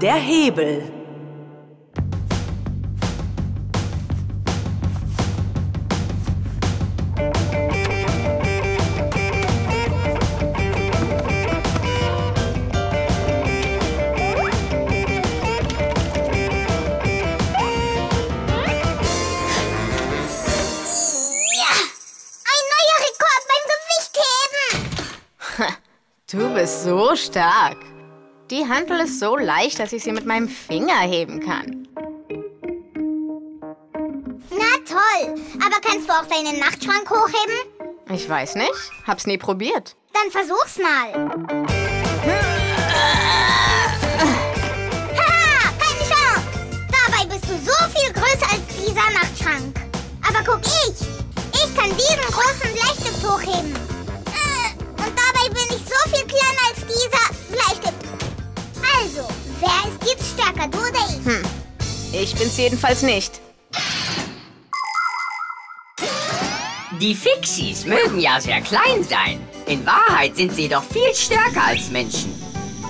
Der Hebel. Ja! Ein neuer Rekord beim Gewichtheben! Du bist so stark. Die Handel ist so leicht, dass ich sie mit meinem Finger heben kann. Na toll! Aber kannst du auch deinen Nachtschrank hochheben? Ich weiß nicht. Hab's nie probiert. Dann versuch's mal. Haha, keine Chance! Dabei bist du so viel größer als dieser Nachtschrank. Aber guck ich! Ich kann diesen großen Bleistift hochheben. Und dabei bin ich so viel kleiner als dieser Bleistift. Also, wer ist jetzt stärker, du oder ich? Ich bin's jedenfalls nicht. Die Fixies mögen ja sehr klein sein. In Wahrheit sind sie doch viel stärker als Menschen.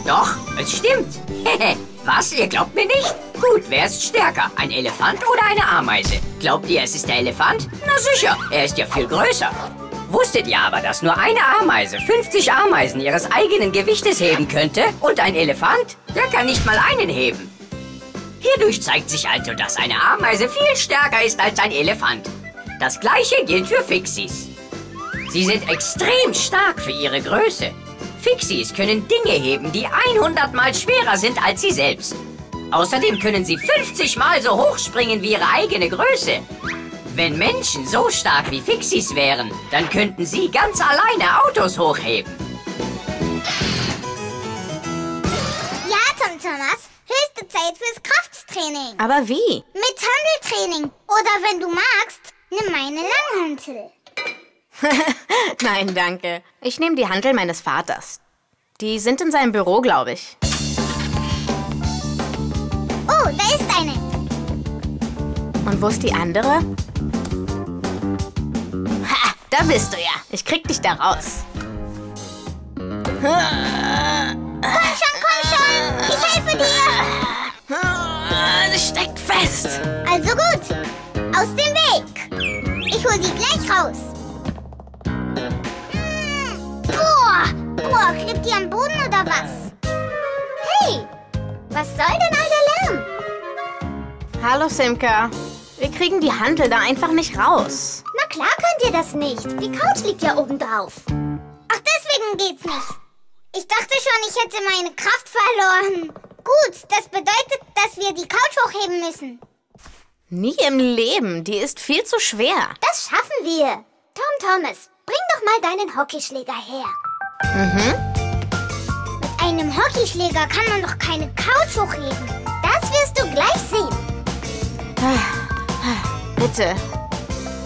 Doch, es stimmt. Was, ihr glaubt mir nicht? Gut, wer ist stärker? Ein Elefant oder eine Ameise? Glaubt ihr, es ist der Elefant? Na sicher, er ist ja viel größer. Wusstet ihr aber, dass nur eine Ameise 50 Ameisen ihres eigenen Gewichtes heben könnte? Und ein Elefant? Der kann nicht mal einen heben. Hierdurch zeigt sich also, dass eine Ameise viel stärker ist als ein Elefant. Das gleiche gilt für Fixies. Sie sind extrem stark für ihre Größe. Fixies können Dinge heben, die 100 Mal schwerer sind als sie selbst. Außerdem können sie 50 Mal so hoch springen wie ihre eigene Größe. Wenn Menschen so stark wie Fixies wären, dann könnten sie ganz alleine Autos hochheben. Ja, Tom Thomas, höchste Zeit fürs Krafttraining. Aber wie? Mit Handeltraining. Oder wenn du magst, nimm meine Langhantel. Nein, danke. Ich nehme die Handel meines Vaters. Die sind in seinem Büro, glaube ich. Oh, da ist eine. Und wo ist die andere? Da bist du ja. Ich krieg dich da raus. Komm schon, komm schon. Ich helfe dir. Sie steckt fest. Also gut. Aus dem Weg. Ich hol sie gleich raus. Mm, Boah. Boah, klebt die am Boden oder was? Hey, was soll denn all der Lärm? Hallo, Simka. Wir kriegen die Handel da einfach nicht raus. Na klar könnt ihr das nicht. Die Couch liegt ja oben drauf. Ach, deswegen geht's nicht. Ich dachte schon, ich hätte meine Kraft verloren. Gut, das bedeutet, dass wir die Couch hochheben müssen. Nie im Leben. Die ist viel zu schwer. Das schaffen wir. Tom Thomas, bring doch mal deinen Hockeyschläger her. Mit einem Hockeyschläger kann man doch keine Couch hochheben. Das wirst du gleich sehen. Bitte.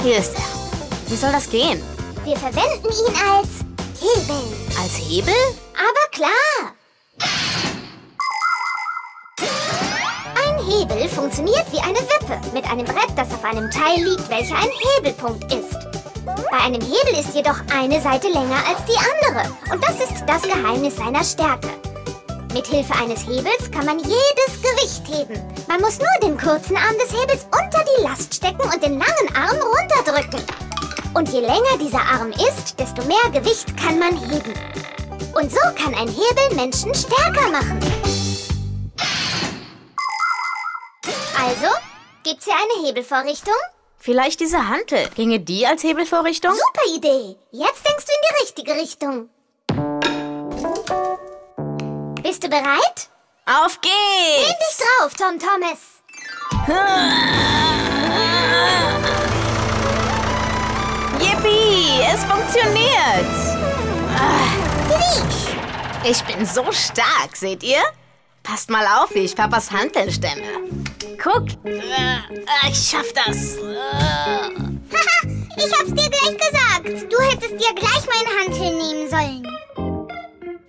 Hier ist er. Wie soll das gehen? Wir verwenden ihn als Hebel. Als Hebel? Aber klar. Ein Hebel funktioniert wie eine Wippe mit einem Brett, das auf einem Teil liegt, welcher ein Hebelpunkt ist. Bei einem Hebel ist jedoch eine Seite länger als die andere. Und das ist das Geheimnis seiner Stärke. Mit Hilfe eines Hebels kann man jedes Gewicht heben. Man muss nur den kurzen Arm des Hebels unter die Last stecken und den langen Arm runterdrücken. Und je länger dieser Arm ist, desto mehr Gewicht kann man heben. Und so kann ein Hebel Menschen stärker machen. Also, gibt's hier eine Hebelvorrichtung? Vielleicht diese Hantel. Ginge die als Hebelvorrichtung? Super Idee. Jetzt denkst du in die richtige Richtung. Bist du bereit? Auf Lehn geht's! dich drauf, Tom Thomas. Yippie! Es funktioniert! Ich bin so stark, seht ihr? Passt mal auf, wie ich Papas Hantel stemme. Guck! Äh, Ich schaff das! Haha, ich hab's dir gleich gesagt. Du hättest dir gleich meine Hantel nehmen sollen.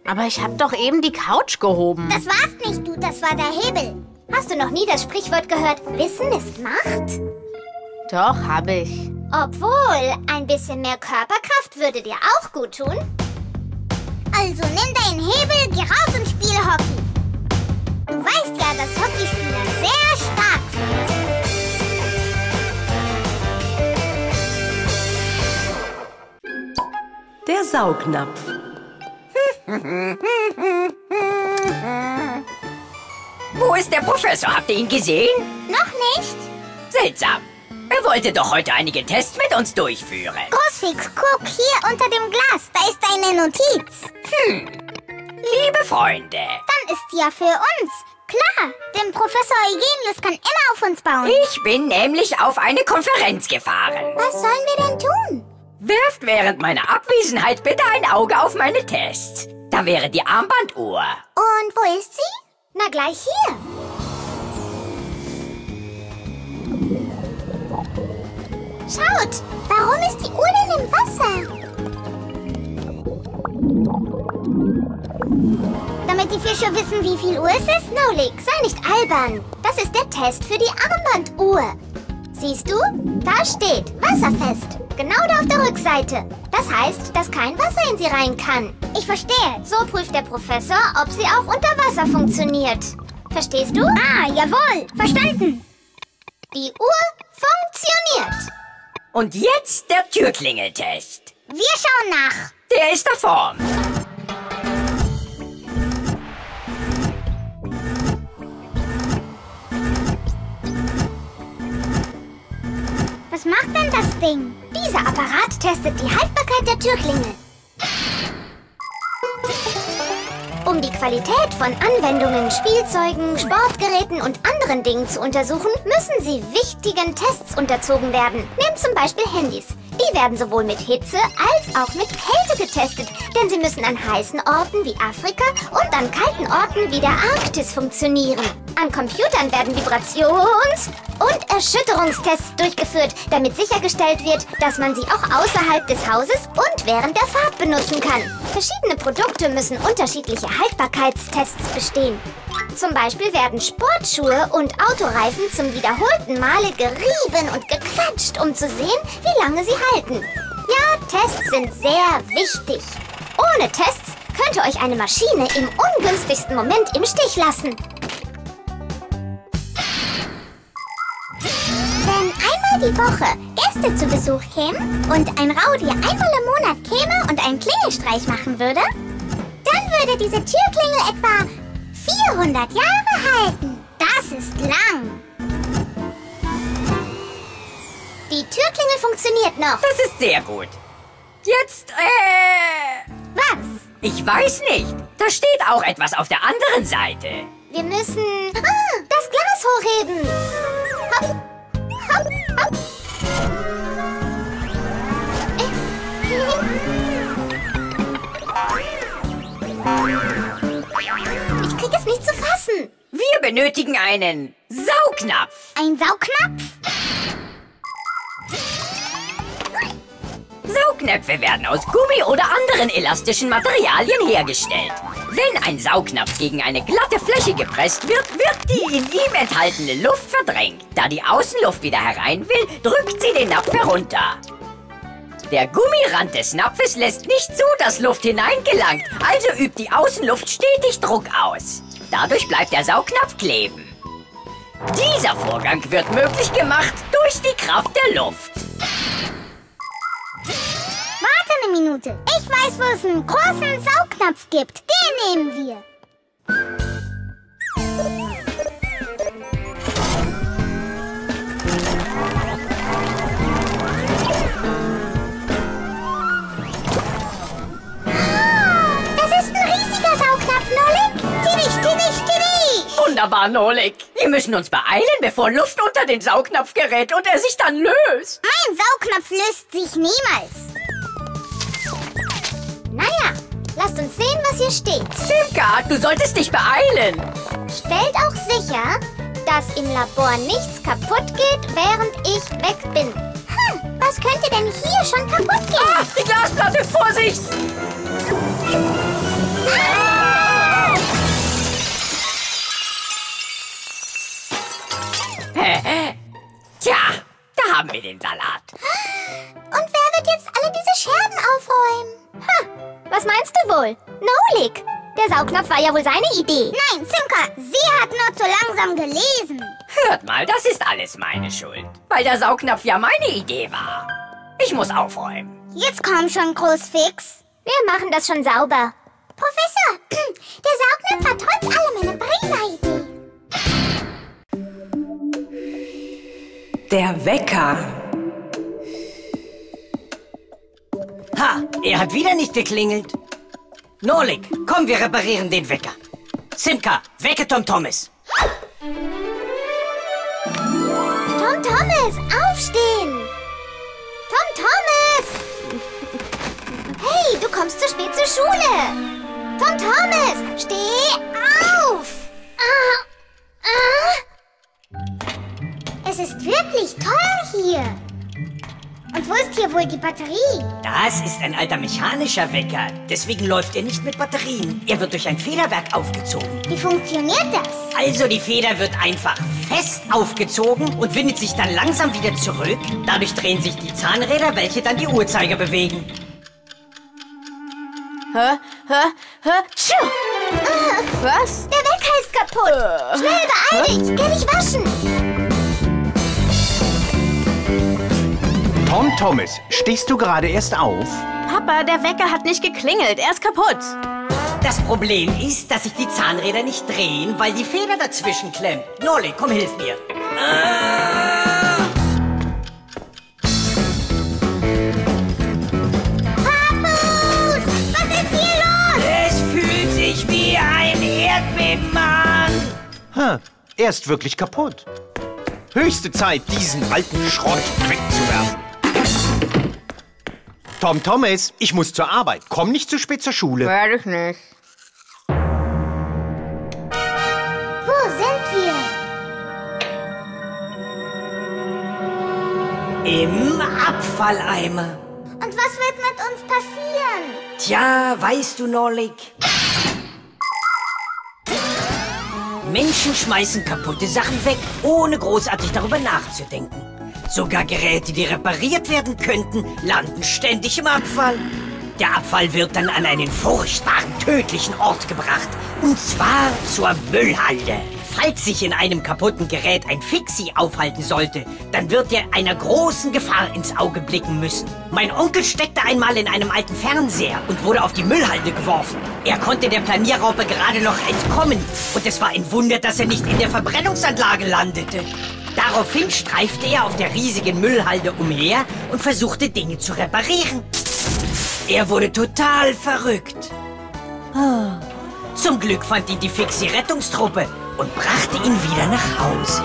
Aber ich habe doch eben die Couch gehoben. Das war's nicht du, das war der Hebel. Hast du noch nie das Sprichwort gehört, Wissen ist Macht? Doch, habe ich. Obwohl, ein bisschen mehr Körperkraft würde dir auch gut tun. Also nimm deinen Hebel, geh raus und spiel Hockey. Du weißt ja, dass Hockeyspieler sehr stark sind. Der Saugnapf. Wo ist der Professor? Habt ihr ihn gesehen? Noch nicht? Seltsam. Er wollte doch heute einige Tests mit uns durchführen. Großfix, guck, hier unter dem Glas. Da ist eine Notiz. Liebe Freunde, Dann ist die ja für uns. Klar, denn Professor Eugenius kann immer auf uns bauen. ich bin nämlich auf eine Konferenz gefahren. Was sollen wir denn tun? Werft während meiner Abwesenheit bitte ein Auge auf meine Tests. Da wäre die Armbanduhr. Und wo ist sie? Na, gleich hier. Schaut, warum ist die Uhr denn im Wasser? Damit die Fische wissen, wie viel Uhr es ist, Nolik, sei nicht albern. Das ist der Test für die Armbanduhr. Siehst du? Da steht wasserfest. Genau da auf der Rückseite. Das heißt, dass kein Wasser in sie rein kann. Ich verstehe. So prüft der Professor, ob sie auch unter Wasser funktioniert. Verstehst du? Ah, jawohl. Verstanden. Die Uhr funktioniert. Und jetzt der Türklingeltest. Wir schauen nach. Der ist da vorn. Was macht denn das Ding? Dieser Apparat testet die Haltbarkeit der Türklingel. Um die Qualität von Anwendungen, Spielzeugen, Sportgeräten und anderen Dingen zu untersuchen, müssen sie wichtigen Tests unterzogen werden. Nehmt zum Beispiel Handys. Die werden sowohl mit Hitze als auch mit Kälte getestet, denn sie müssen an heißen Orten wie Afrika und an kalten Orten wie der Arktis funktionieren. An Computern werden Vibrations- und Erschütterungstests durchgeführt, damit sichergestellt wird, dass man sie auch außerhalb des Hauses und während der Fahrt benutzen kann. Verschiedene Produkte müssen unterschiedliche Haltbarkeitstests bestehen. Zum Beispiel werden Sportschuhe und Autoreifen zum wiederholten Male gerieben und gequetscht, um zu sehen, wie lange sie halten. Ja, Tests sind sehr wichtig. Ohne Tests könnte euch eine Maschine im ungünstigsten Moment im Stich lassen. Einmal die Woche Gäste zu Besuch kämen und ein Raudier einmal im Monat käme und einen Klingelstreich machen würde, dann würde diese Türklingel etwa 400 Jahre halten. Das ist lang. Die Türklingel funktioniert noch. Das ist sehr gut. Jetzt, äh... Was? Ich weiß nicht. Da steht auch etwas auf der anderen Seite. Wir müssen ah, das Glas hochheben. Hopp, hopp, Wir benötigen einen Saugnapf. Ein Saugnapf? Saugnäpfe werden aus Gummi oder anderen elastischen Materialien hergestellt. Wenn ein Saugnapf gegen eine glatte Fläche gepresst wird, wird die in ihm enthaltene Luft verdrängt. Da die Außenluft wieder herein will, drückt sie den Napf herunter. Der Gummirand des Napfes lässt nicht zu, dass Luft hineingelangt, also übt die Außenluft stetig Druck aus. Dadurch bleibt der Saugnapf kleben. Dieser Vorgang wird möglich gemacht durch die Kraft der Luft. Warte eine Minute. Ich weiß, wo es einen großen Saugnapf gibt. Den nehmen wir. Wunderbar, Nolik. Wir müssen uns beeilen, bevor Luft unter den Saugnapf gerät und er sich dann löst. Mein Saugnapf löst sich niemals. Naja, lasst uns sehen, was hier steht. Simka, du solltest dich beeilen. Stellt auch sicher, dass im Labor nichts kaputt geht, während ich weg bin. Hm, was könnte denn hier schon kaputt gehen? Ah, die Glasplatte, Vorsicht! Tja, da haben wir den Salat. Und wer wird jetzt alle diese Scherben aufräumen? Ha, was meinst du wohl? Nolik, der Saugnapf war ja wohl seine Idee. Nein, Simka, sie hat nur zu langsam gelesen. Hört mal, das ist alles meine Schuld. Weil der Saugnapf ja meine Idee war. Ich muss aufräumen. Jetzt komm schon, Großfix. Wir machen das schon sauber. Professor, der Saugnapf war trotz allem eine prima Idee. Der Wecker. Ha, er hat wieder nicht geklingelt. Nolik, komm, wir reparieren den Wecker. Simka, wecke Tom Thomas. Tom Thomas, aufstehen! Tom Thomas! Hey, du kommst zu spät zur Schule! Tom Thomas, steh auf! Ah, ah. Es ist wirklich toll hier. Und wo ist hier wohl die Batterie? Das ist ein alter mechanischer Wecker. Deswegen läuft er nicht mit Batterien. Er wird durch ein Federwerk aufgezogen. Wie funktioniert das? Also die Feder wird einfach fest aufgezogen und windet sich dann langsam wieder zurück. Dadurch drehen sich die Zahnräder, welche dann die Uhrzeiger bewegen. Hä? Hä? Hä? Tschu! Was? Der Wecker ist kaputt. Schnell, beeil dich. Geh dich waschen. Tom Thomas, stehst du gerade erst auf? Papa, der Wecker hat nicht geklingelt. Er ist kaputt. Das Problem ist, dass sich die Zahnräder nicht drehen, weil die Feder dazwischen klemmt. Nolik, komm, hilf mir. Papus, was ist hier los? Es fühlt sich wie ein Erdbeben an. Ha, er ist wirklich kaputt. Höchste Zeit, diesen alten Schrott wegzuwerfen. Tom Thomas, ich muss zur Arbeit. Komm nicht zu spät zur Schule. Werde ich nicht. Wo sind wir? Im Abfalleimer. Und was wird mit uns passieren? Tja, weißt du, Nolik? Menschen schmeißen kaputte Sachen weg, ohne großartig darüber nachzudenken. Sogar Geräte, die repariert werden könnten, landen ständig im Abfall. Der Abfall wird dann an einen furchtbaren, tödlichen Ort gebracht. Und zwar zur Müllhalde. Falls sich in einem kaputten Gerät ein Fixie aufhalten sollte, dann wird er einer großen Gefahr ins Auge blicken müssen. Mein Onkel steckte einmal in einem alten Fernseher und wurde auf die Müllhalde geworfen. Er konnte der Planierraupe gerade noch entkommen und es war ein Wunder, dass er nicht in der Verbrennungsanlage landete. Daraufhin streifte er auf der riesigen Müllhalde umher und versuchte Dinge zu reparieren. Er wurde total verrückt. Ah. Zum Glück fand ihn die Fixie-Rettungstruppe und brachte ihn wieder nach Hause.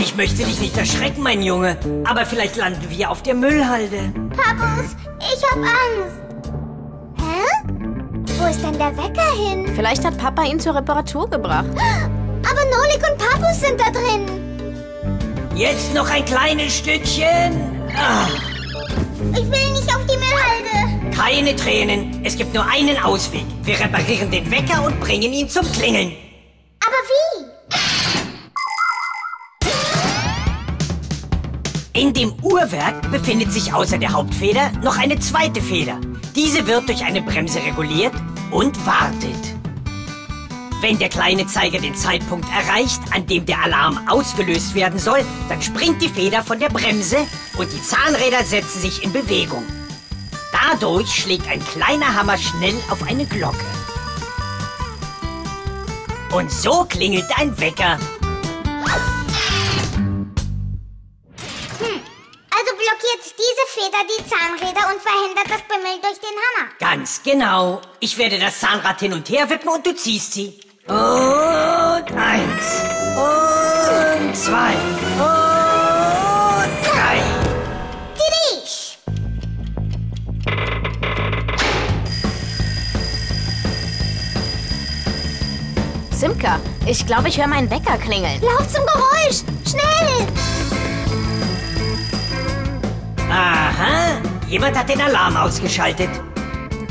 Ich möchte dich nicht erschrecken, mein Junge, aber vielleicht landen wir auf der Müllhalde. Papus, ich hab Angst. Wo ist denn der Wecker hin? Vielleicht hat Papa ihn zur Reparatur gebracht. Aber Nolik und Papus sind da drin. Jetzt noch ein kleines Stückchen. Ah, Ich will nicht auf die Müllhalde. keine Tränen. Es gibt nur einen Ausweg. Wir reparieren den Wecker und bringen ihn zum Klingeln. Aber wie? In dem Uhrwerk befindet sich außer der Hauptfeder noch eine zweite Feder. Diese wird durch eine Bremse reguliert und wartet. Wenn der kleine Zeiger den Zeitpunkt erreicht, an dem der Alarm ausgelöst werden soll, dann springt die Feder von der Bremse und die Zahnräder setzen sich in Bewegung. Dadurch schlägt ein kleiner Hammer schnell auf eine Glocke. Und so klingelt ein Wecker. Feder die Zahnräder und verhindert das Bimmeln durch den Hammer. Ganz genau. Ich werde das Zahnrad hin und her wippen und du ziehst sie. Und eins. Und zwei. Und drei. Tidisch! Simka, ich glaube, ich höre meinen Wecker klingeln. Lauf zum Geräusch! Schnell! Aha. Jemand hat den Alarm ausgeschaltet.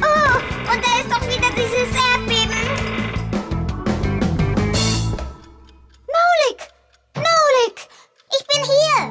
Oh, und da ist doch wieder dieses Erdbeben. Nolik! Nolik! Ich bin hier!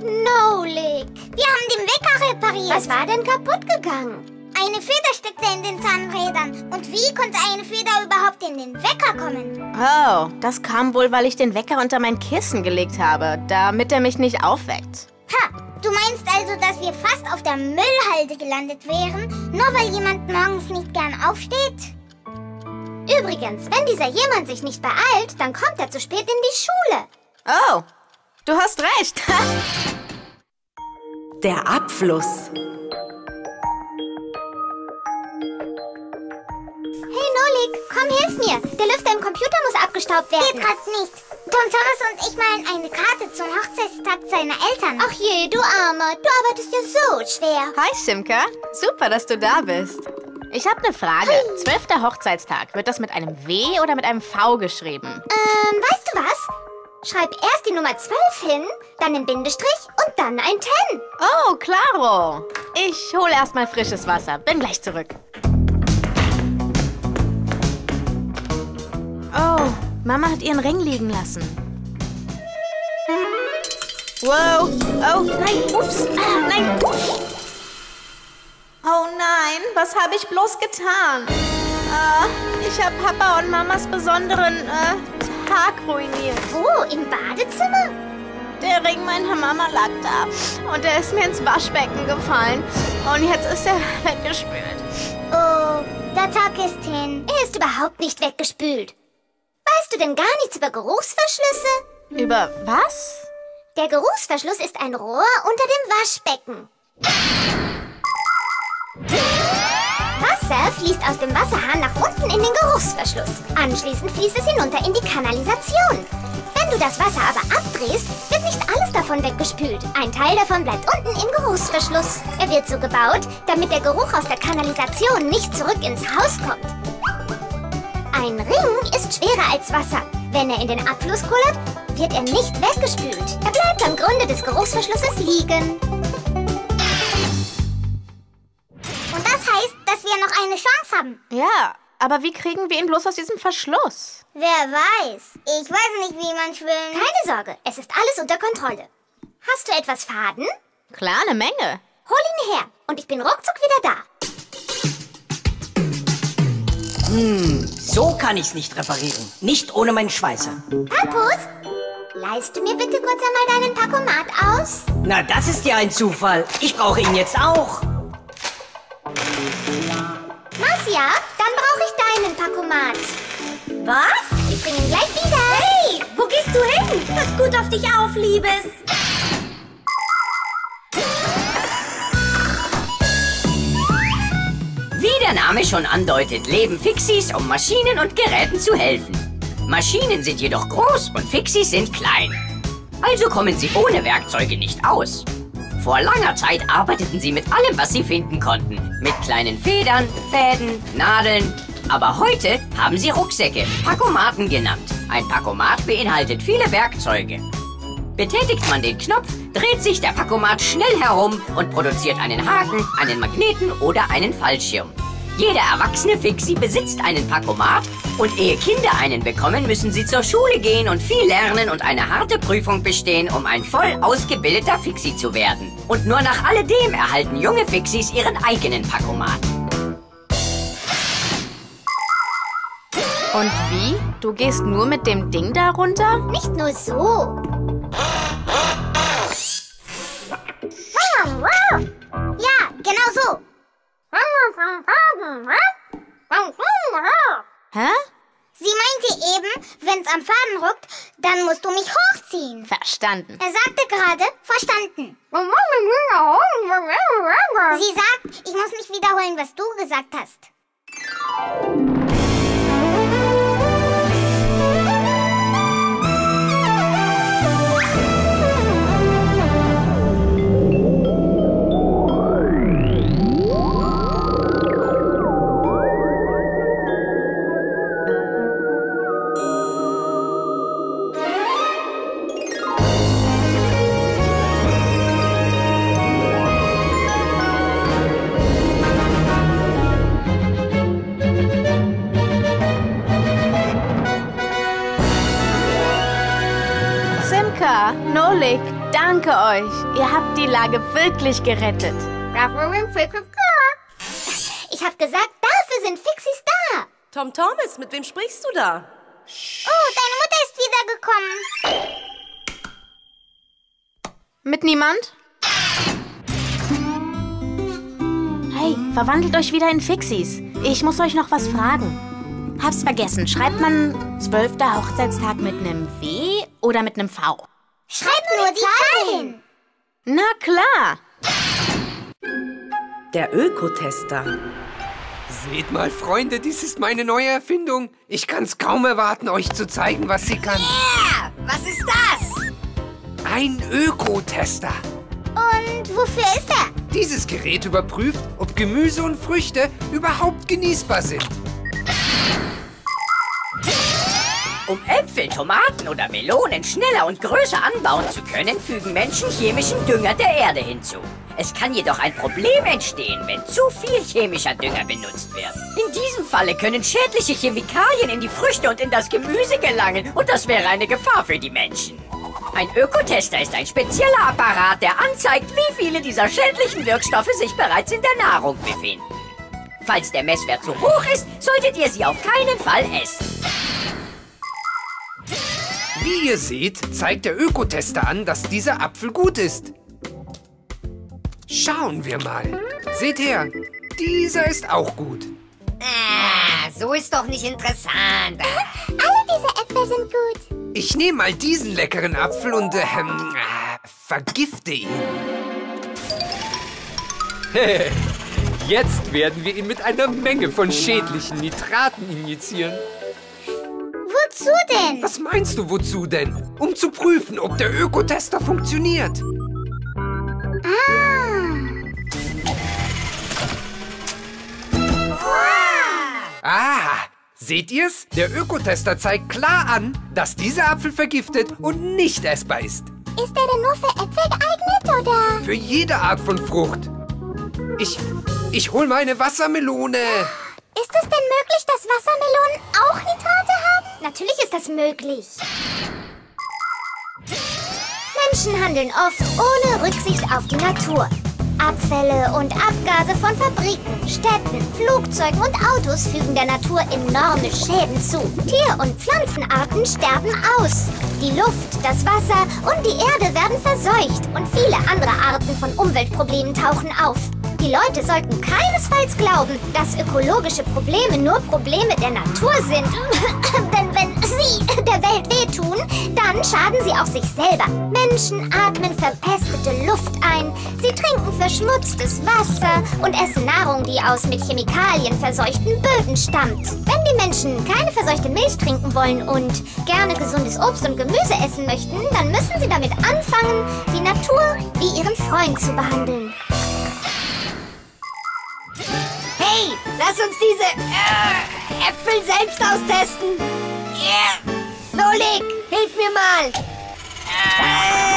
Nolik! Wir haben den Wecker repariert. Was war denn kaputt gegangen? Eine Feder steckte in den Zahnrädern. Und wie konnte eine Feder überhaupt in den Wecker kommen? Oh, das kam wohl, weil ich den Wecker unter mein Kissen gelegt habe, damit er mich nicht aufweckt. Ha! Du meinst also, dass wir fast auf der Müllhalde gelandet wären, nur weil jemand morgens nicht gern aufsteht? Übrigens, wenn dieser jemand sich nicht beeilt, dann kommt er zu spät in die Schule. Oh, du hast recht. Der Abfluss. Hey Nolik, komm, hilf mir. Der Lüfter im Computer muss abgestaubt werden. Geht grad nicht. Tom Thomas und ich malen eine Karte zum Hochzeitstag seiner Eltern. Ach je, du Armer, du arbeitest ja so schwer. Hi, Simka. Super, dass du da bist. Ich habe eine Frage. Zwölfter Hochzeitstag. Wird das mit einem W oder mit einem V geschrieben? Ähm, weißt du was? Schreib erst die Nummer 12 hin, dann den Bindestrich und dann ein 10. Oh, klaro. Ich hole erstmal frisches Wasser. Bin gleich zurück. Mama hat ihren Ring liegen lassen. Wow. Oh, nein. Ups. Ah, nein. Oh nein, was habe ich bloß getan? Ah, ich habe Papa und Mamas besonderen äh, Tag ruiniert. Wo, im Badezimmer? Der Ring meiner Mama lag da und er ist mir ins Waschbecken gefallen. Und jetzt ist er weggespült. Oh, der Tag ist hin. Er ist überhaupt nicht weggespült. Weißt du denn gar nichts über Geruchsverschlüsse? Über was? Der Geruchsverschluss ist ein Rohr unter dem Waschbecken. Wasser fließt aus dem Wasserhahn nach unten in den Geruchsverschluss. Anschließend fließt es hinunter in die Kanalisation. Wenn du das Wasser aber abdrehst, wird nicht alles davon weggespült. Ein Teil davon bleibt unten im Geruchsverschluss. Er wird so gebaut, damit der Geruch aus der Kanalisation nicht zurück ins Haus kommt. Ein Ring ist schwerer als Wasser. Wenn er in den Abfluss kullert, wird er nicht weggespült. Er bleibt am Grunde des Geruchsverschlusses liegen. Und das heißt, dass wir noch eine Chance haben. Ja, aber wie kriegen wir ihn bloß aus diesem Verschluss? Wer weiß. Ich weiß nicht, wie man schwimmt. Keine Sorge, es ist alles unter Kontrolle. Hast du etwas Faden? Klar, eine Menge. Hol ihn her und ich bin ruckzuck wieder da. So kann ich's nicht reparieren. Nicht ohne meinen Schweißer. Pappus, leist du mir bitte kurz einmal deinen Pakomat aus? Na, das ist ja ein Zufall. Ich brauche ihn jetzt auch. Marcia, dann brauche ich deinen Pakomat. Was? Ich bring ihn gleich wieder. Hey, Wo gehst du hin? Pass gut auf dich auf, Liebes. Der Name schon andeutet, leben Fixies, um Maschinen und Geräten zu helfen. Maschinen sind jedoch groß und Fixies sind klein. Also kommen sie ohne Werkzeuge nicht aus. Vor langer Zeit arbeiteten sie mit allem, was sie finden konnten. Mit kleinen Federn, Fäden, Nadeln. Aber heute haben sie Rucksäcke, Pakomaten genannt. Ein Pakomat beinhaltet viele Werkzeuge. Betätigt man den Knopf, dreht sich der Pakomat schnell herum und produziert einen Haken, einen Magneten oder einen Fallschirm. Jeder erwachsene Fixie besitzt einen Pakomat und ehe Kinder einen bekommen, müssen sie zur Schule gehen und viel lernen und eine harte Prüfung bestehen, um ein voll ausgebildeter Fixie zu werden. Und nur nach alledem erhalten junge Fixies ihren eigenen Pakomat. Und wie? Du gehst nur mit dem Ding da runter? Nicht nur so. Hä? Sie meinte eben, wenn's am Faden ruckt, dann musst du mich hochziehen. Verstanden. Er sagte gerade, verstanden. Sie sagt, ich muss nicht wiederholen, was du gesagt hast. Nolik, danke euch. Ihr habt die Lage wirklich gerettet. Ich hab gesagt, dafür sind Fixies da. Tom Thomas, mit wem sprichst du da? Oh, deine Mutter ist wiedergekommen. Mit niemand? Hey, verwandelt euch wieder in Fixies. Ich muss euch noch was fragen. Hab's vergessen. Schreibt man 12. Hochzeitstag mit einem W oder mit einem V? Schreib nur die Zahl hin. Na klar. Der Ökotester. Seht mal, Freunde, dies ist meine neue Erfindung. Ich kann's kaum erwarten, euch zu zeigen, was sie kann. Ja, was ist das? Ein Ökotester. Und wofür ist er? Dieses Gerät überprüft, ob Gemüse und Früchte überhaupt genießbar sind. Um Äpfel, Tomaten oder Melonen schneller und größer anbauen zu können, fügen Menschen chemischen Dünger der Erde hinzu. Es kann jedoch ein Problem entstehen, wenn zu viel chemischer Dünger benutzt wird. In diesem Falle können schädliche Chemikalien in die Früchte und in das Gemüse gelangen und das wäre eine Gefahr für die Menschen. Ein Ökotester ist ein spezieller Apparat, der anzeigt, wie viele dieser schädlichen Wirkstoffe sich bereits in der Nahrung befinden. Falls der Messwert zu hoch ist, solltet ihr sie auf keinen Fall essen. Wie ihr seht, zeigt der Ökotester an, dass dieser Apfel gut ist. Schauen wir mal. Seht her, dieser ist auch gut. Ah, so ist doch nicht interessant. Alle diese Äpfel sind gut. Ich nehme mal diesen leckeren Apfel und äh, vergifte ihn. Jetzt werden wir ihn mit einer Menge von schädlichen Nitraten injizieren. Wozu denn? Was meinst du, wozu denn? Um zu prüfen, ob der Ökotester funktioniert. Ah, seht ihr's? Der Ökotester zeigt klar an, dass dieser Apfel vergiftet und nicht essbar ist. Ist er denn nur für Äpfel geeignet oder? Für jede Art von Frucht. Ich, ich hol meine Wassermelone. Ist es denn möglich, dass Wassermelonen auch Nitrate haben? Natürlich ist das möglich. Menschen handeln oft ohne Rücksicht auf die Natur. Abfälle und Abgase von Fabriken, Städten, Flugzeugen und Autos fügen der Natur enorme Schäden zu. Tier- und Pflanzenarten sterben aus. Die Luft, das Wasser und die Erde werden verseucht und viele andere Arten von Umweltproblemen tauchen auf. Die Leute sollten keinesfalls glauben, dass ökologische Probleme nur Probleme der Natur sind. Denn wenn sie der Welt wehtun, dann schaden sie auch sich selber. Menschen atmen verpestete Luft ein, sie trinken verschmutztes Wasser und essen Nahrung, die aus mit Chemikalien verseuchten Böden stammt. Wenn die Menschen keine verseuchte Milch trinken wollen und gerne gesundes Obst und Gemüse essen möchten, dann müssen sie damit anfangen, die Natur wie ihren Freund zu behandeln. Hey, lass uns diese äh, Äpfel selbst austesten. Yeah. Nolik, hilf mir mal. Äh. Er.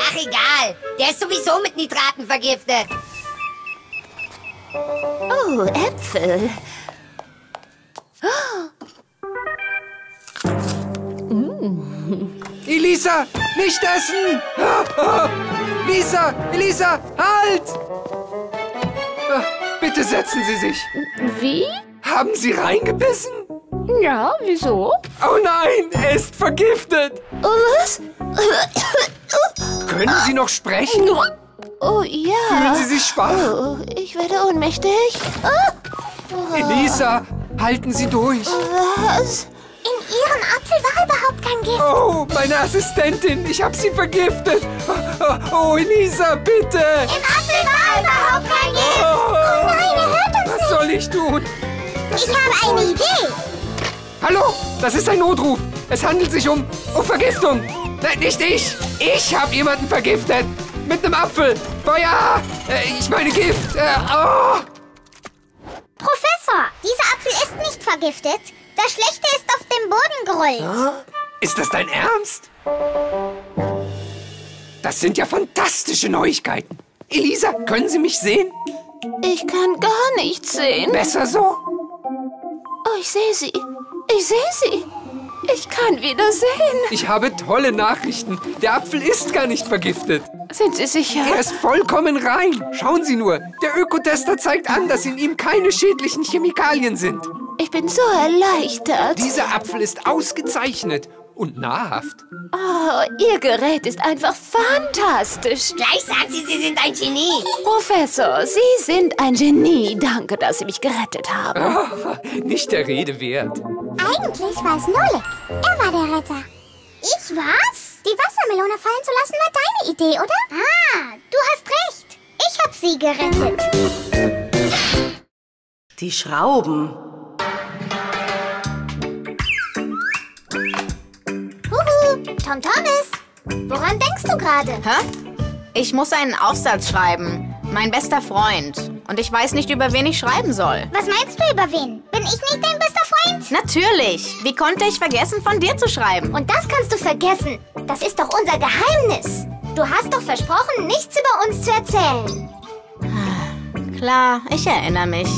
Ach egal, der ist sowieso mit Nitraten vergiftet. Oh, Äpfel. Elisa, nicht essen! Lisa, Elisa, halt! Ah, Bitte setzen Sie sich. Wie? Haben Sie reingebissen? Ja, wieso? Oh nein, er ist vergiftet. Was? Können Sie noch sprechen? Oh ja. Fühlen Sie sich schwach? Oh, ich werde ohnmächtig. Ah, Elisa, halten Sie durch. was? Ihrem Apfel war überhaupt kein Gift. Oh, meine Assistentin, ich habe sie vergiftet. Oh, oh, Elisa, bitte. Im Apfel war überhaupt kein Gift. Oh, nein, er hört uns Was soll ich tun? Ich habe eine Idee. Hallo, das ist ein Notruf. Es handelt sich um, um Vergiftung. Nein, nicht ich. Ich habe jemanden vergiftet. Mit einem Apfel. Feuer. Äh, ich meine Gift. Äh, oh. Professor, dieser Apfel ist nicht vergiftet. Das Schlechte ist auf dem Boden gerollt. Ist das dein Ernst? Das sind ja fantastische Neuigkeiten. Elisa, können Sie mich sehen? Ich kann gar nichts sehen. Besser so? Oh, ich sehe sie. Ich sehe sie. Ich kann wieder sehen. Ich habe tolle Nachrichten. Der Apfel ist gar nicht vergiftet. Sind Sie sicher? Er ist vollkommen rein. Schauen Sie nur. Der Ökotester zeigt an, dass in ihm keine schädlichen Chemikalien sind. Ich bin so erleichtert. Dieser Apfel ist ausgezeichnet. und nahrhaft. Oh, Ihr Gerät ist einfach fantastisch. Gleich sagt sie, Sie sind ein Genie. Professor, Sie sind ein Genie. Danke, dass Sie mich gerettet haben. Oh, nicht der Rede wert. Eigentlich war es Nolik. Er war der Retter. Ich war's? Die Wassermelone fallen zu lassen war deine Idee, oder? Ah, du hast recht. Ich hab sie gerettet. Die Schrauben. Tom Thomas. Woran denkst du gerade? Hä? Ich muss einen Aufsatz schreiben. Mein bester Freund. Und ich weiß nicht, über wen ich schreiben soll. Was meinst du über wen? Bin ich nicht dein bester Freund? Natürlich. Wie konnte ich vergessen, von dir zu schreiben? Und das kannst du vergessen. Das ist doch unser Geheimnis. Du hast doch versprochen, nichts über uns zu erzählen. Klar, ich erinnere mich.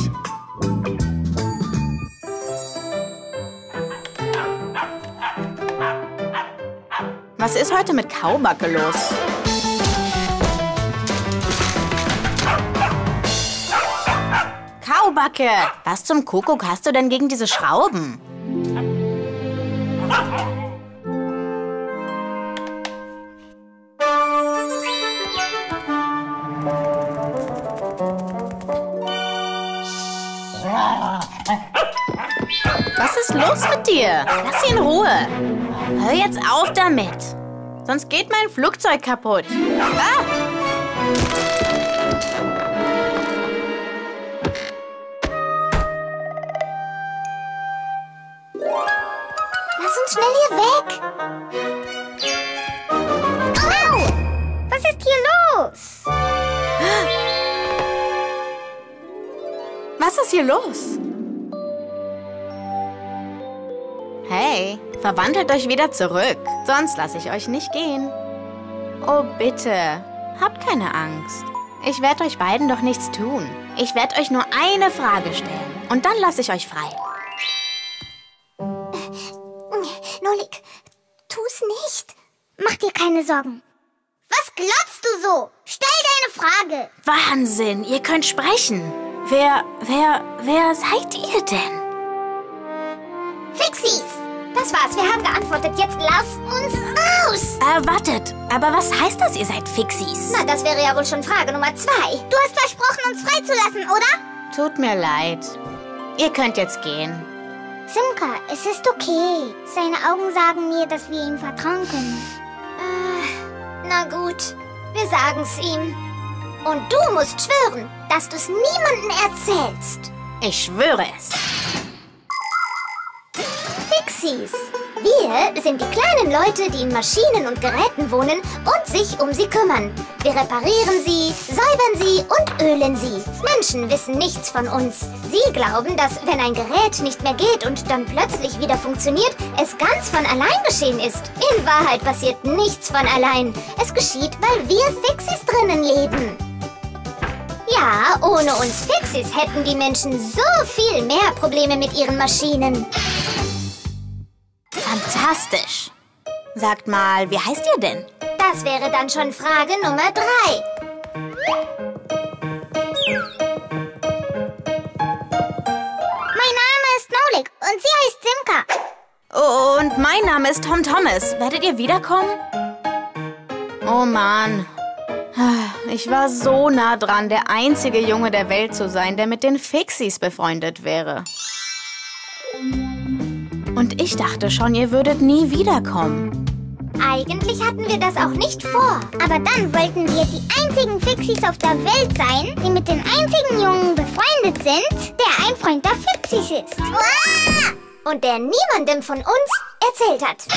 Was ist heute mit Kaubacke los? Kaubacke! Was zum Kuckuck hast du denn gegen diese Schrauben? Was ist los mit dir? Lass sie in Ruhe. Hör jetzt auf damit. Sonst geht mein Flugzeug kaputt. Ah! Lass uns schnell hier weg. Au! Was ist hier los? Was ist hier los? Hey, verwandelt euch wieder zurück. Sonst lasse ich euch nicht gehen. Oh, bitte. Habt keine Angst. Ich werde euch beiden doch nichts tun. Ich werde euch nur eine Frage stellen. Und dann lasse ich euch frei. Nolik, tu's nicht. Mach dir keine Sorgen. Was glotzt du so? Stell deine Frage. Wahnsinn, ihr könnt sprechen. Wer, wer, wer seid ihr denn? Fixies. Das war's, wir haben geantwortet. Jetzt lass uns raus. Äh, wartet. Aber was heißt das, ihr seid Fixies? Na, das wäre ja wohl schon Frage Nummer zwei. Du hast versprochen, uns freizulassen, oder? Tut mir leid. Ihr könnt jetzt gehen. Simka, es ist okay. Seine Augen sagen mir, dass wir ihm vertrauen können. Äh, na gut, wir sagen's ihm. Und du musst schwören, dass du's niemandem erzählst. Ich schwöre es. Fixies. Wir sind die kleinen Leute, die in Maschinen und Geräten wohnen und sich um sie kümmern. Wir reparieren sie, säubern sie und ölen sie. Menschen wissen nichts von uns. Sie glauben, dass wenn ein Gerät nicht mehr geht und dann plötzlich wieder funktioniert, es ganz von allein geschehen ist. In Wahrheit passiert nichts von allein. Es geschieht, weil wir Fixies drinnen leben. Ja, ohne uns Fixies hätten die Menschen so viel mehr Probleme mit ihren Maschinen. Fantastisch. Sagt mal, wie heißt ihr denn? Das wäre dann schon Frage Nummer drei. Mein Name ist Nolik und sie heißt Simka. Und mein Name ist Tom Thomas. Werdet ihr wiederkommen? Oh Mann. Ich war so nah dran, der einzige Junge der Welt zu sein, der mit den Fixies befreundet wäre. Und ich dachte schon, ihr würdet nie wiederkommen. Eigentlich hatten wir das auch nicht vor. Aber dann wollten wir die einzigen Fixies auf der Welt sein, die mit den einzigen Jungen befreundet sind, der ein Freund der Fixies ist. Uah! Und der niemandem von uns erzählt hat.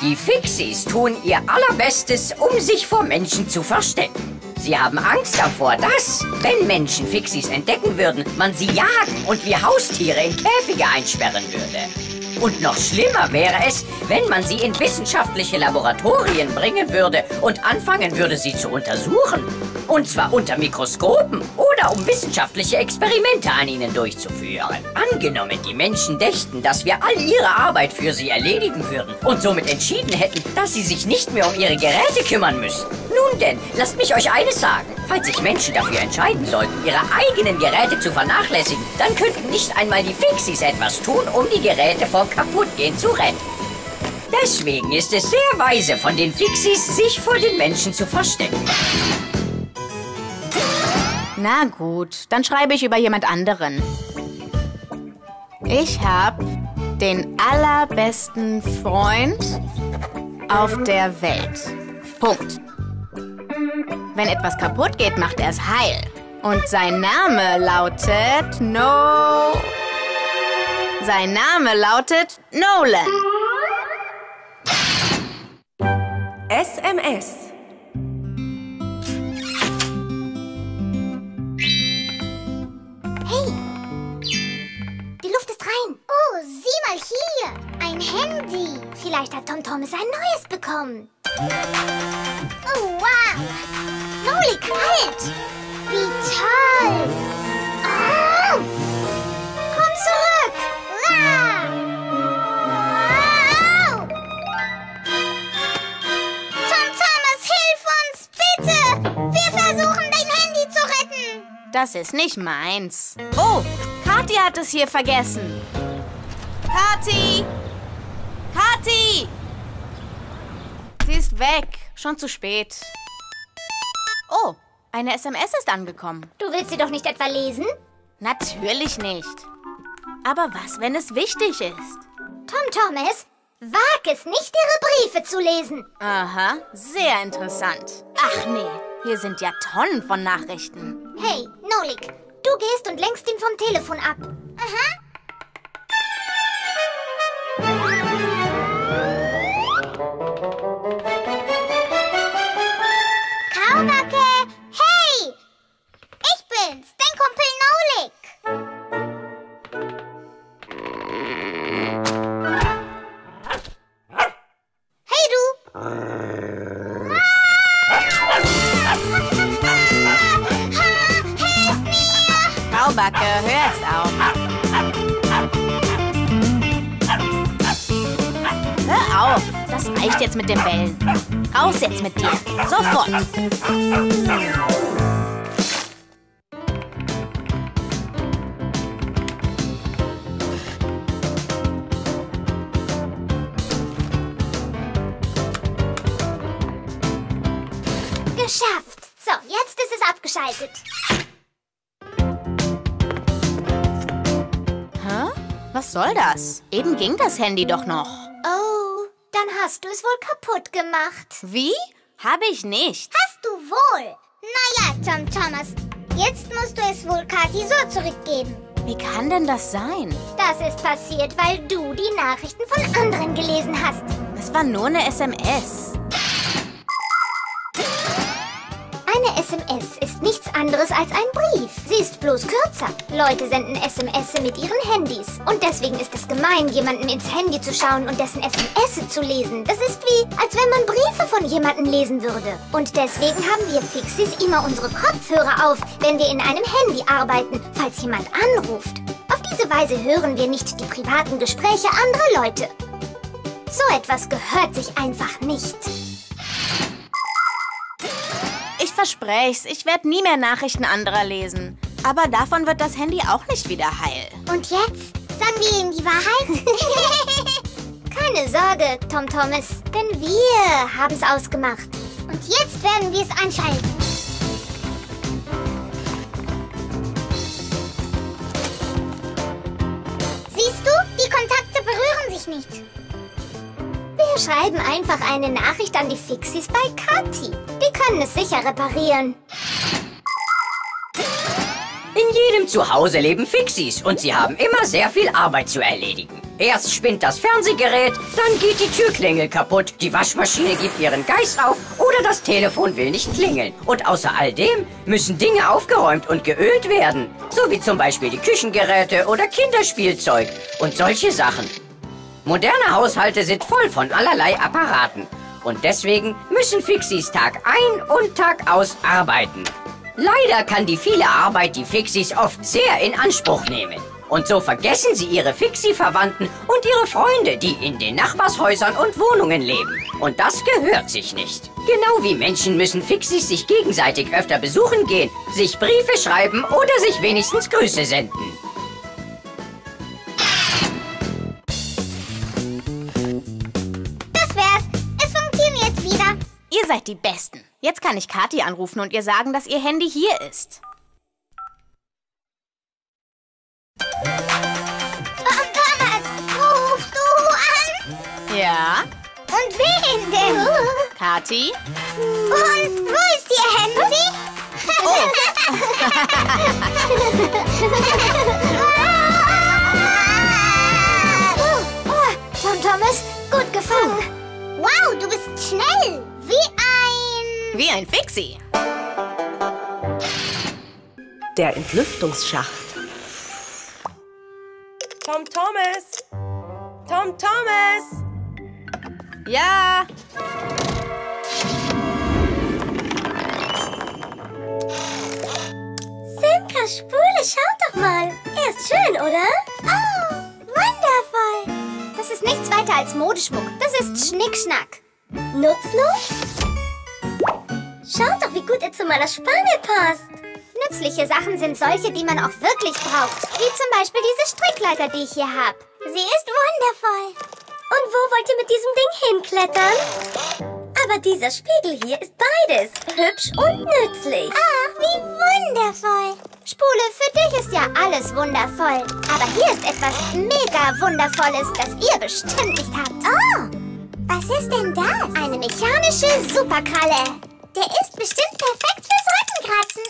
Die Fixies tun ihr Allerbestes, um sich vor Menschen zu verstecken. Sie haben Angst davor, dass, wenn Menschen Fixies entdecken würden, man sie jagen und wie Haustiere in Käfige einsperren würde. Und noch schlimmer wäre es, wenn man sie in wissenschaftliche Laboratorien bringen würde und anfangen würde, sie zu untersuchen. Und zwar unter Mikroskopen oder um wissenschaftliche Experimente an ihnen durchzuführen. Angenommen, die Menschen dächten, dass wir all ihre Arbeit für sie erledigen würden und somit entschieden hätten, dass sie sich nicht mehr um ihre Geräte kümmern müssten. Nun denn, lasst mich euch eines sagen. Falls sich Menschen dafür entscheiden sollten, ihre eigenen Geräte zu vernachlässigen, dann könnten nicht einmal die Fixies etwas tun, um die Geräte vom vor Kaputtgehen zu retten. Deswegen ist es sehr weise von den Fixies, sich vor den Menschen zu verstecken. Na gut, dann schreibe ich über jemand anderen. Ich habe den allerbesten Freund auf der Welt. Punkt. Wenn etwas kaputt geht, macht er es heil. Und sein Name lautet No. Sein Name lautet Nolan. SMS. Hey, die Luft ist rein. Oh, sieh mal hier. Ein Handy. Vielleicht hat Tom Thomas ein neues bekommen. Oh, wow. Nolik, halt. Wie toll. Oh. Komm zurück. Das ist nicht meins. Oh, Kathi hat es hier vergessen. Kathi! Kathi! Sie ist weg. Schon zu spät. Oh, eine SMS ist angekommen. Du willst sie doch nicht etwa lesen? Natürlich nicht. Aber was, wenn es wichtig ist? Tom Thomas, wag es nicht, ihre Briefe zu lesen. Aha, sehr interessant. Ach nee, hier sind ja Tonnen von Nachrichten. Hey, Nolik, du gehst und lenkst ihn vom Telefon ab. Aha. Eben ging das Handy doch noch. Oh, dann hast du es wohl kaputt gemacht. Wie? Habe ich nicht. Hast du wohl. Naja, Tom Thomas, jetzt musst du es wohl Kathi so zurückgeben. Wie kann denn das sein? Das ist passiert, weil du die Nachrichten von anderen gelesen hast. Es war nur eine SMS. Anderes als ein Brief. Sie ist bloß kürzer. Leute senden SMS mit ihren Handys. Und deswegen ist es gemein, jemandem ins Handy zu schauen und dessen SMS zu lesen. Das ist wie, als wenn man Briefe von jemandem lesen würde. Und deswegen haben wir Fixies immer unsere Kopfhörer auf, wenn wir in einem Handy arbeiten, falls jemand anruft. Auf diese Weise hören wir nicht die privaten Gespräche anderer Leute. So etwas gehört sich einfach nicht. Ich verspreche ich werde nie mehr Nachrichten anderer lesen. Aber davon wird das Handy auch nicht wieder heil. Und jetzt? Sagen wir ihm die Wahrheit? Keine Sorge, Tom Thomas, denn wir haben es ausgemacht. Und jetzt werden wir es einschalten. Siehst du, die Kontakte berühren sich nicht. Wir schreiben einfach eine Nachricht an die Fixies bei Kathi. Die können es sicher reparieren. In jedem Zuhause leben Fixies und sie haben immer sehr viel Arbeit zu erledigen. Erst spinnt das Fernsehgerät, dann geht die Türklingel kaputt, die Waschmaschine gibt ihren Geist auf oder das Telefon will nicht klingeln. Und außer all dem müssen Dinge aufgeräumt und geölt werden, so wie zum Beispiel die Küchengeräte oder Kinderspielzeug und solche Sachen. Moderne Haushalte sind voll von allerlei Apparaten und deswegen müssen Fixies Tag ein und Tag aus arbeiten. Leider kann die viele Arbeit die Fixies oft sehr in Anspruch nehmen. Und so vergessen sie ihre Fixie-Verwandten und ihre Freunde, die in den Nachbarshäusern und Wohnungen leben. Und das gehört sich nicht. Genau wie Menschen müssen Fixies sich gegenseitig öfter besuchen gehen, sich Briefe schreiben oder sich wenigstens Grüße senden. Ihr seid die Besten. Jetzt kann ich Kathi anrufen und ihr sagen, dass ihr Handy hier ist. Thomas, rufst du an? Ja? Und wen denn? Kathi? Und wo ist ihr Handy? Oh. oh, Tom Thomas, gut gefangen. Wow, du bist schnell. Wie ein... Wie ein Fixie. Der Entlüftungsschacht. Tom Thomas! Tom Thomas! Ja? Simka Spule, schaut doch mal. Er ist schön, oder? Oh, wundervoll. Das ist nichts weiter als Modeschmuck. Das ist Schnickschnack. Nutzlos? Schaut doch, wie gut er zu meiner Spange passt. Nützliche Sachen sind solche, die man auch wirklich braucht. Wie zum Beispiel diese Strickleiter, die ich hier habe. Sie ist wundervoll. Und wo wollt ihr mit diesem Ding hinklettern? Aber dieser Spiegel hier ist beides. Hübsch und nützlich. Ach, wie wundervoll. Spule, für dich ist ja alles wundervoll. Aber hier ist etwas mega wundervolles, das ihr bestimmt nicht habt. Oh, was ist denn das? Eine mechanische Superkralle. Der ist bestimmt perfekt fürs Rückenkratzen.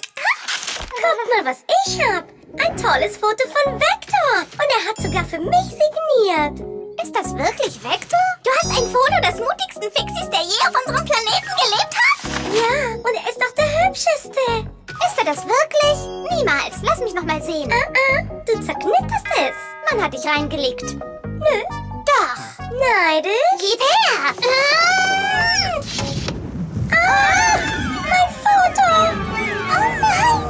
Guckt mal, was ich hab. Ein tolles Foto von Vector. Und er hat sogar für mich signiert. Ist das wirklich Vector? Du hast ein Foto des mutigsten Fixies, der je auf unserem Planeten gelebt hat? Ja, und er ist doch der hübscheste. Ist er das wirklich? Niemals. Lass mich noch mal sehen. Ah, ah, du zerknitterst es. Man hat dich reingelegt. Nö. Doch. Neidisch? Gib her. Ah, mein Foto. Oh nein.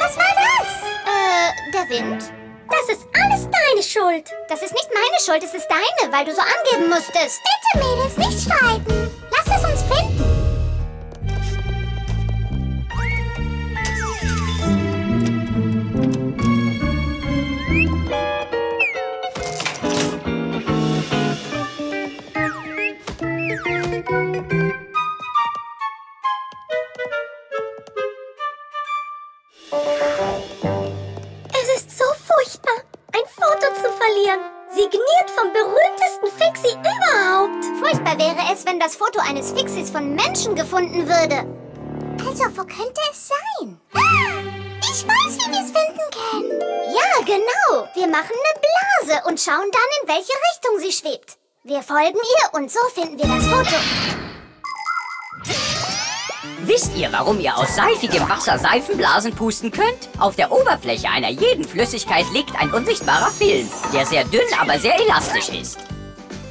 Was war das? Äh, der Wind. Das ist alles deine Schuld. Das ist nicht meine Schuld, es ist deine, weil du so angeben musstest. Bitte, Mädels, nicht streiten. Lass es uns finden. Es ist so furchtbar, ein Foto zu verlieren. Signiert vom berühmtesten Fixie überhaupt. Furchtbar wäre es, wenn das Foto eines Fixies von Menschen gefunden würde. Also, wo könnte es sein? Ich weiß, wie wir es finden können. Ja, genau. Wir machen eine Blase und schauen dann, in welche Richtung sie schwebt. Wir folgen ihr und so finden wir das Foto. Wisst ihr, warum ihr aus seifigem Wasser Seifenblasen pusten könnt? Auf der Oberfläche einer jeden Flüssigkeit liegt ein unsichtbarer Film, der sehr dünn, aber sehr elastisch ist.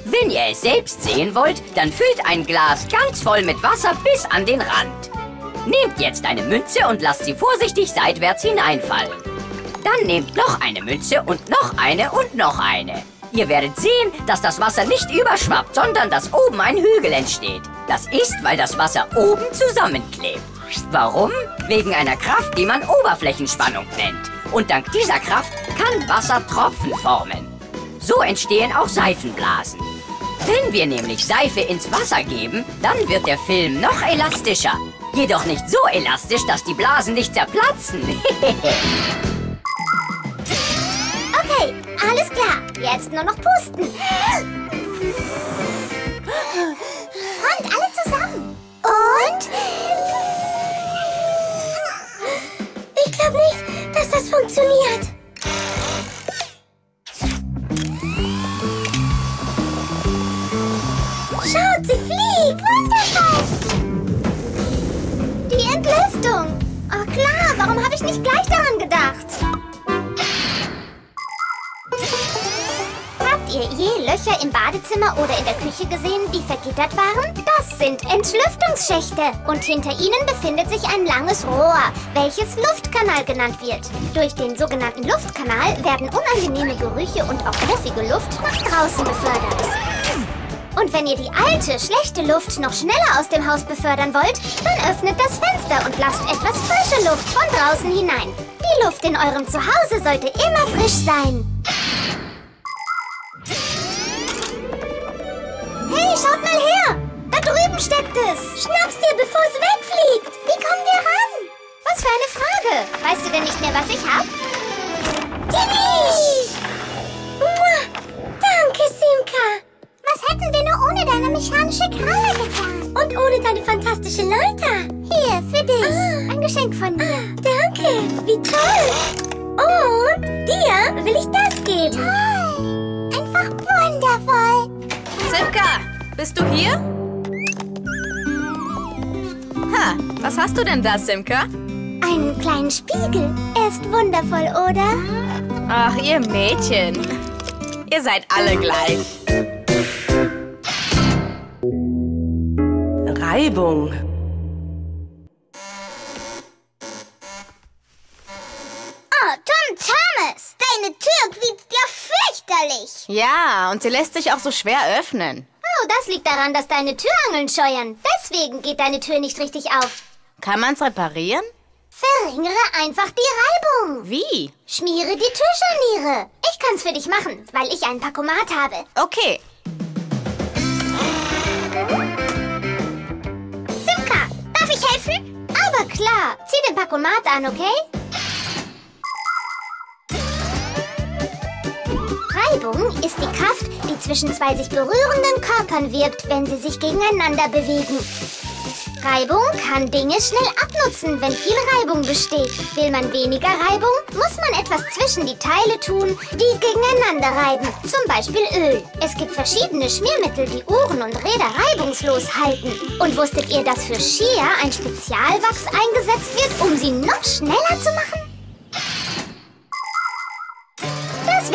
Wenn ihr es selbst sehen wollt, dann füllt ein Glas ganz voll mit Wasser bis an den Rand. Nehmt jetzt eine Münze und lasst sie vorsichtig seitwärts hineinfallen. Dann nehmt noch eine Münze und noch eine und noch eine. Ihr werdet sehen, dass das Wasser nicht überschwappt, sondern dass oben ein Hügel entsteht. Das ist, weil das Wasser oben zusammenklebt. Warum? Wegen einer Kraft, die man Oberflächenspannung nennt. Und dank dieser Kraft kann Wasser Tropfen formen. So entstehen auch Seifenblasen. Wenn wir nämlich Seife ins Wasser geben, dann wird der Film noch elastischer. Jedoch nicht so elastisch, dass die Blasen nicht zerplatzen. Okay, alles klar. Jetzt nur noch pusten. Und alle zusammen. Und? Ich glaube nicht, dass das funktioniert. Schaut, sie fliegt. Wundervoll. Die Entlüftung. Oh klar, warum habe ich nicht gleich daran gedacht? Habt ihr je Löcher im Badezimmer oder in der Küche gesehen, die vergittert waren? Das sind Entlüftungsschächte. Und hinter ihnen befindet sich ein langes Rohr, welches Luftkanal genannt wird. Durch den sogenannten Luftkanal werden unangenehme Gerüche und auch muffige Luft nach draußen befördert. Und wenn ihr die alte, schlechte Luft noch schneller aus dem Haus befördern wollt, dann öffnet das Fenster und lasst etwas frische Luft von draußen hinein. Die Luft in eurem Zuhause sollte immer frisch sein. Hey, schaut mal her! es. Schnapp's dir, bevor es wegfliegt. Wie kommen wir ran? Was für eine Frage. Weißt du denn nicht mehr, was ich hab? Timmy! Mua. Danke, Simka. Was hätten wir nur ohne deine mechanische Kralle getan? Und ohne deine fantastische Leiter. Hier, für dich. Ah. Ein Geschenk von mir. Danke, wie toll. Und dir will ich das geben. Toll. Einfach wundervoll. Simka, bist du hier? Ha, was hast du denn da, Simka? Einen kleinen Spiegel. Er ist wundervoll, oder? Ach, ihr Mädchen. Ihr seid alle gleich. Reibung. Oh, Tom Thomas, deine Tür quietscht ja fürchterlich. Ja, und sie lässt sich auch so schwer öffnen. Oh, das liegt daran, dass deine Türangeln scheuern. Deswegen geht deine Tür nicht richtig auf. Kann man's reparieren? Verringere einfach die Reibung. Wie? Schmiere die Türscharniere. Ich kann's für dich machen, weil ich einen Pakomat habe. Okay. Simka, darf ich helfen? Aber klar. Zieh den Pakomat an, okay? Reibung ist die Kraft, die zwischen zwei sich berührenden Körpern wirkt, wenn sie sich gegeneinander bewegen. Reibung kann Dinge schnell abnutzen, wenn viel Reibung besteht. Will man weniger Reibung, muss man etwas zwischen die Teile tun, die gegeneinander reiben. Zum Beispiel Öl. Es gibt verschiedene Schmiermittel, die Uhren und Räder reibungslos halten. Und wusstet ihr, dass für Skier ein Spezialwachs eingesetzt wird, um sie noch schneller zu machen?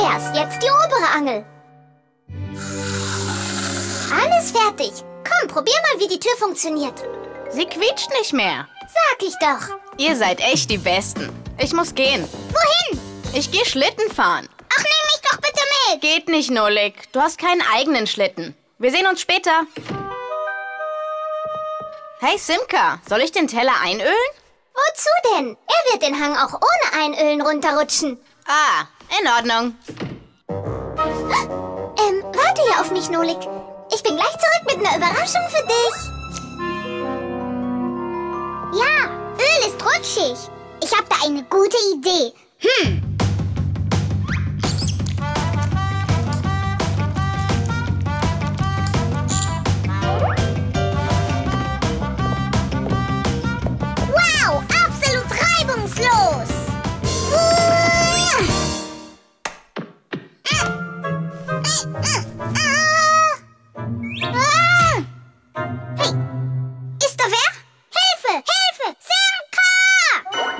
Wär's. Jetzt die obere Angel. Alles fertig. Komm, probier mal, wie die Tür funktioniert. Sie quietscht nicht mehr. Sag ich doch. Ihr seid echt die Besten. Ich muss gehen. Wohin? Ich gehe Schlitten fahren. Ach, nimm mich doch bitte mit. Geht nicht, Nolik. Du hast keinen eigenen Schlitten. Wir sehen uns später. Hey, Simka, soll ich den Teller einölen? Wozu denn? Er wird den Hang auch ohne Einölen runterrutschen. Ah, in Ordnung. Ähm, warte hier auf mich, Nolik. Ich bin gleich zurück mit einer Überraschung für dich. Ja, Öl ist rutschig. Ich habe da eine gute Idee. Hm.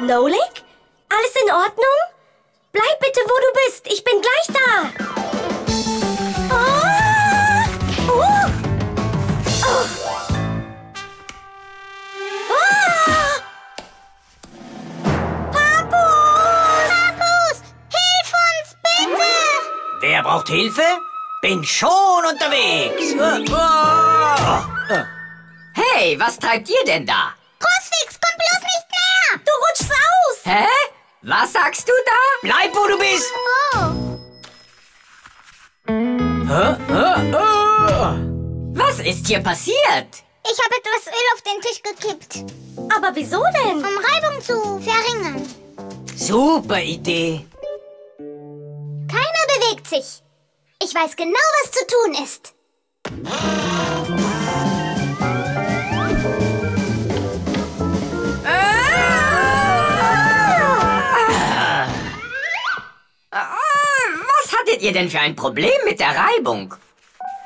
Nolik? Alles in Ordnung? Bleib bitte, wo du bist. Ich bin gleich da. Ah! Oh! Oh! Ah! Papus! Papus, hilf uns bitte! Wer braucht Hilfe? Bin schon unterwegs. Äh, oh. Hey, was treibt ihr denn da? Crucifix, komm bloß nicht näher! Du rutschst aus. Hä? Was sagst du da? Bleib, wo du bist. Oh, Hä? Hä? Oh. Was ist hier passiert? ich habe etwas Öl auf den Tisch gekippt, Aber wieso denn? um Reibung zu verringern. Super Idee. Keiner bewegt sich. Ich weiß genau, was zu tun ist. Hattet ihr denn für ein Problem mit der Reibung?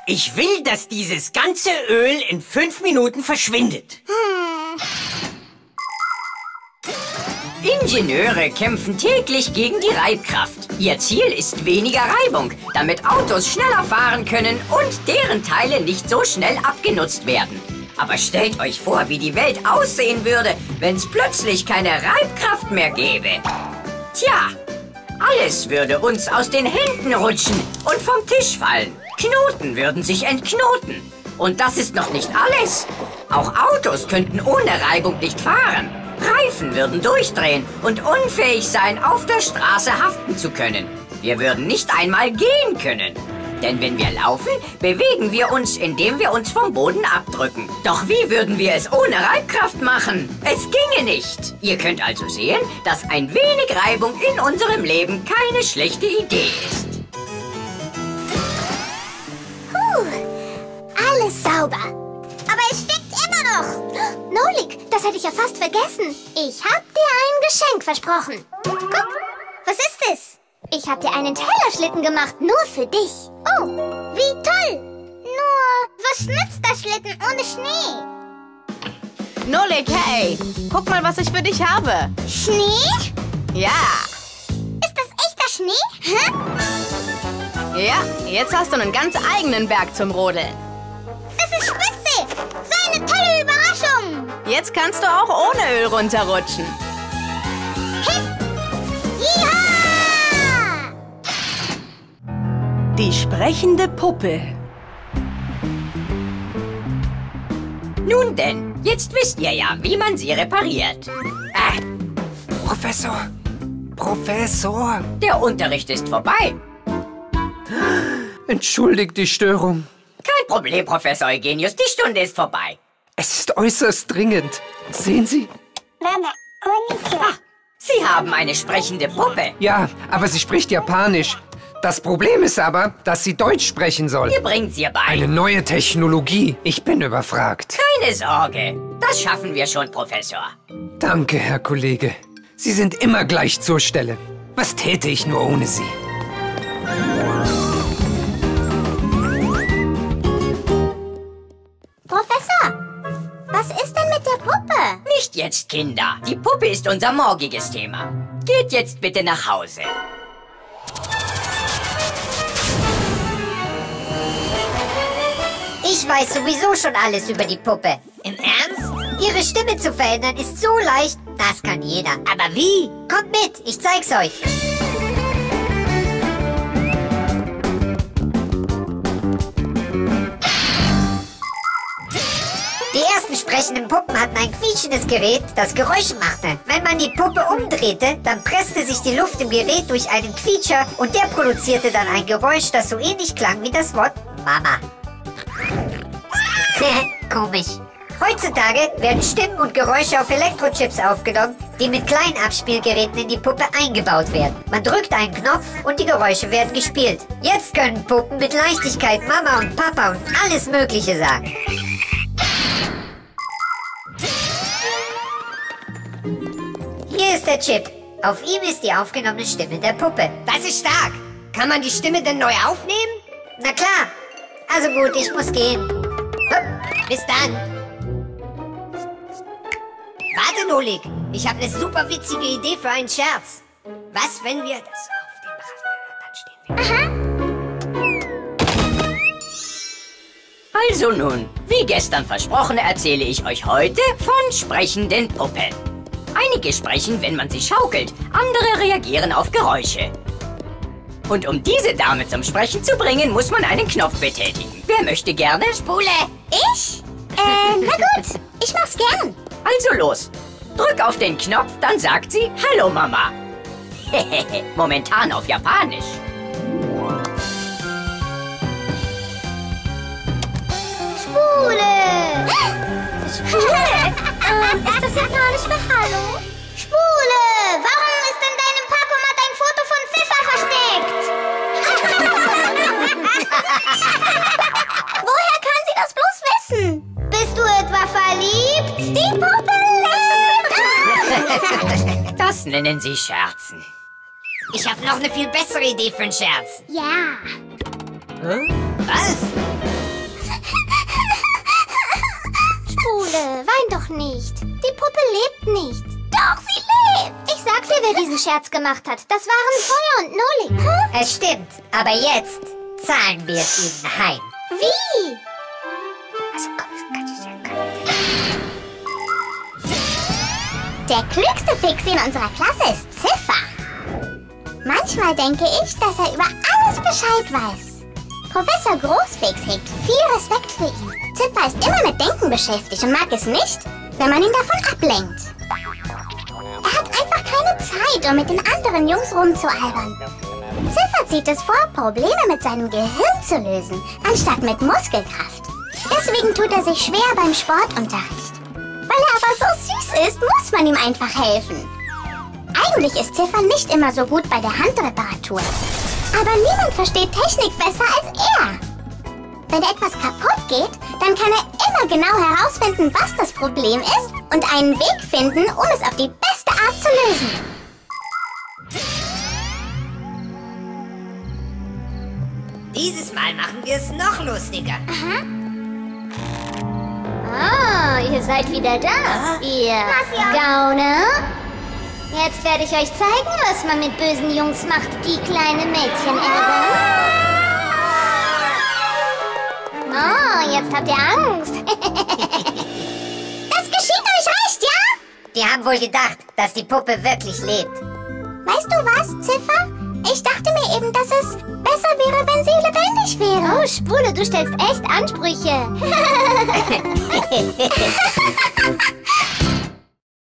Ich will, dass dieses ganze Öl in fünf Minuten verschwindet. Ingenieure kämpfen täglich gegen die Reibkraft. Ihr Ziel ist weniger Reibung, damit Autos schneller fahren können und deren Teile nicht so schnell abgenutzt werden. Aber stellt euch vor, wie die Welt aussehen würde, wenn es plötzlich keine Reibkraft mehr gäbe. Tja, alles würde uns aus den Händen rutschen und vom Tisch fallen. Knoten würden sich entknoten. Und das ist noch nicht alles. Auch Autos könnten ohne Reibung nicht fahren. Reifen würden durchdrehen und unfähig sein, auf der Straße haften zu können. Wir würden nicht einmal gehen können. Denn wenn wir laufen, bewegen wir uns, indem wir uns vom Boden abdrücken. Doch wie würden wir es ohne Reibkraft machen? Es ginge nicht. Ihr könnt also sehen, dass ein wenig Reibung in unserem Leben keine schlechte Idee ist. Puh, alles sauber. Aber es stinkt immer noch. Nolik, das hätte ich ja fast vergessen. Ich hab dir ein Geschenk versprochen. Guck, was ist es? Ich hab dir einen Tellerschlitten gemacht, nur für dich. Oh, wie toll. Nur, was nützt der Schlitten ohne Schnee? Nolik, hey! Guck mal, was ich für dich habe. Schnee? Ja. Ist das echter Schnee? Hä? Ja, jetzt hast du einen ganz eigenen Berg zum Rodeln. Das ist spitze. So eine tolle Überraschung. Jetzt kannst du auch ohne Öl runterrutschen. Jiha! Die sprechende Puppe. Nun denn, jetzt wisst ihr ja, wie man sie repariert. Ah, Professor! Professor! der Unterricht ist vorbei. Entschuldigt die Störung. Kein Problem, Professor Eugenius, die Stunde ist vorbei. Es ist äußerst dringend. Sehen Sie? Sie haben eine sprechende Puppe. Ja, aber sie spricht Japanisch. Das Problem ist aber, dass sie Deutsch sprechen soll. Ihr bringt ihr bei. Eine neue Technologie. Ich bin überfragt. Keine Sorge, das schaffen wir schon, Professor. Danke, Herr Kollege. Sie sind immer gleich zur Stelle. Was täte ich nur ohne Sie? Professor, was ist denn mit der Puppe? Nicht jetzt, Kinder. Die Puppe ist unser morgiges Thema. Geht jetzt bitte nach Hause. Ich weiß sowieso schon alles über die Puppe. Im Ernst? Ihre Stimme zu verändern ist so leicht, das kann jeder. Aber wie? Kommt mit, ich zeig's euch. Die ersten sprechenden Puppen hatten ein quietschendes Gerät, das Geräusche machte. Wenn man die Puppe umdrehte, dann presste sich die Luft im Gerät durch einen Quietscher und der produzierte dann ein Geräusch, das so ähnlich klang wie das Wort Mama. Komisch. Heutzutage werden Stimmen und Geräusche auf Elektrochips aufgenommen, die mit kleinen Abspielgeräten in die Puppe eingebaut werden. Man drückt einen Knopf und die Geräusche werden gespielt. Jetzt können Puppen mit Leichtigkeit Mama und Papa und alles Mögliche sagen. Hier ist der Chip. Auf ihm ist die aufgenommene Stimme der Puppe. Das ist stark. Kann man die Stimme denn neu aufnehmen? Na klar. Also gut, ich muss gehen. Bis dann. Warte, Nolik. Ich habe eine super witzige Idee für einen Scherz. Was, wenn wir das auf den Rasen dann stehen Also nun, wie gestern versprochen, erzähle ich euch heute von sprechenden Puppen. Einige sprechen, wenn man sie schaukelt, andere reagieren auf Geräusche. Und um diese Dame zum Sprechen zu bringen, muss man einen Knopf betätigen. Wer möchte gerne? Spule! Ich? Äh, na gut. Ich mach's gern. Also los. Drück auf den Knopf, dann sagt sie Hallo Mama. Momentan auf Japanisch. Spule! Spule? ähm, ist das Japanisch für Hallo? Spule! Warum ist in deinem versteckt? Woher kann sie das bloß wissen? Bist du etwa verliebt? Die Puppe lebt! Das nennen sie Scherzen. Ich habe noch eine viel bessere Idee für einen Scherz. ja. Was? Spule, wein doch nicht. Die Puppe lebt nicht. Doch, sie lebt. Ich sag dir, wer diesen Scherz gemacht hat. Das waren Feuer und Nolik. Hm? Es stimmt. Aber jetzt zahlen wir es ihnen heim. Wie? Also komm, kann ich gar nicht. Der klügste Fixie in unserer Klasse ist Ziffer. Manchmal denke ich, dass er über alles Bescheid weiß. Professor Großfix hegt viel Respekt für ihn. Ziffer ist immer mit Denken beschäftigt und mag es nicht, wenn man ihn davon ablenkt. Zeit, um mit den anderen Jungs rumzualbern. Ziffer zieht es vor, Probleme mit seinem Gehirn zu lösen, anstatt mit Muskelkraft. Deswegen tut er sich schwer beim Sportunterricht. Weil er aber so süß ist, muss man ihm einfach helfen. Eigentlich ist Ziffer nicht immer so gut bei der Handreparatur. Aber niemand versteht Technik besser als er. Wenn etwas kaputt geht, dann kann er immer genau herausfinden, was das Problem ist und einen Weg finden, um es auf die beste Art zu lösen. Dieses Mal machen wir es noch lustiger. Ah, ihr seid wieder da, ihr Gauner. Jetzt werde ich euch zeigen, was man mit bösen Jungs macht, die kleine Mädchen ärgern. Oh, jetzt habt ihr Angst. Das geschieht euch recht, ja? Die haben wohl gedacht, dass die Puppe wirklich lebt. Weißt du was, Ziffer? Ich dachte mir eben, dass es besser wäre, wenn sie lebendig wäre. Oh, Spule, du stellst echt Ansprüche.